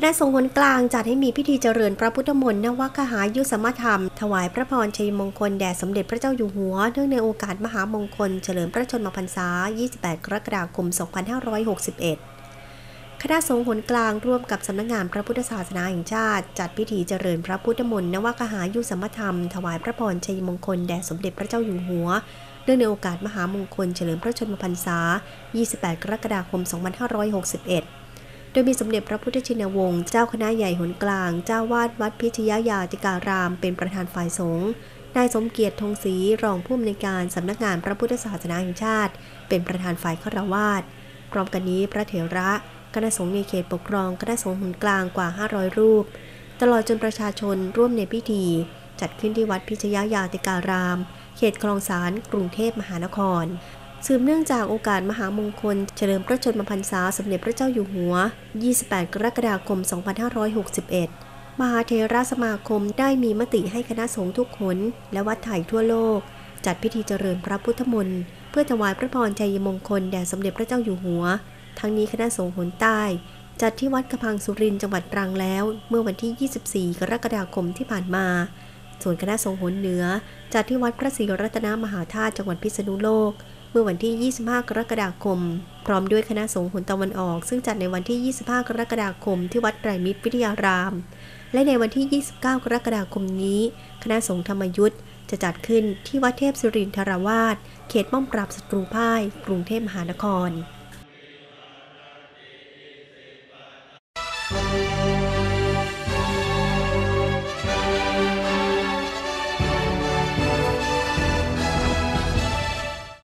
คณะสงฆ์หนกลางจัดให้มีพิธีเจริญพระพุทธมนต์นวัคหายุสมธรรม ถวายพระพรชัยมงคลแด่สมเด็จพระเจ้าอยู่หัว เนื่องในโอกาสมหามงคลเฉลิมพระชนมพรรษา 28 กรกฎาคม 2561 คณะสงฆ์หนกลางร่วมกับสำนักงงานพระพุทธศาสนาแห่งชาติ จัดพิธีเจริญพระพุทธมนต์นวัคหายุสมธรรม ถวายพระพรชัยมงคลแด่สมเด็จพระเจ้าอยู่หัว เนื่องในโอกาสมหามงคลเฉลิมพระชนมพรรษา 28 กรกฎาคม 2561 ยมีสมเด็จพระพุทธชินวงศ์เจ้าคณะใหญ่หนกลาง เจ้าวาดวัดพิชยายาติการาม เป็นประธานฝ่ายสงฆ์นายสมเกียรติธงศรีรองผู้อำนวยการสำนักงานพระพุทธศาสนาแห่งชาติ เป็นประธานฝ่ายฆราวาสพร้อมกันนี้พระเถระคณะสงฆ์ในเขตปกครองคณะสงฆ์หนกลางกว่า 500 รูป ตลอดจนประชาชนร่วมในพิธี จัดขึ้นที่วัดพิชยายาติการาม เขตคลองสารกรุงเทพมหานคร สืบเนื่องจากโอกาสมหามงคล เฉลิมพระชนมพรรษาสมเด็จพระเจ้าอยู่หัว 28 กรกฎาคม 2561 มหาเทราสมาคมได้มีมติให้คณะสงฆ์ทุกคนและวัดไทยทั่วโลก จัดพิธีเจริญพระพุทธมนต์เพื่อถวายพระพรชัยมงคลแด่สมเด็จพระเจ้าอยู่หัว ทั้งนี้คณะสงฆ์หนใต้ จัดที่วัดกระพังสุรินทร์จังหวัดตรังแล้ว เมื่อวันที่ 24 กรกฎาคมที่ผ่านมาส่วนคณะสงฆ์หนเหนือจัดที่วัดพระศรีรัตนมหาธาตุจังหวัดพิษณุโลก เมื่อวันที่ 25 กรกฎาคม พร้อมด้วยคณะสงฆ์หนตะวันออก ซึ่งจัดในวันที่ 25 กรกฎาคม ที่วัดไตรมิตรวิทยาราม และในวันที่ 29 กรกฎาคมนี้ คณะสงฆ์ธรรมยุทธ์จะจัดขึ้นที่วัดเทพสุรินทราวาสเขตป้อมปราบศัตรูพ่าย กรุงเทพมหานคร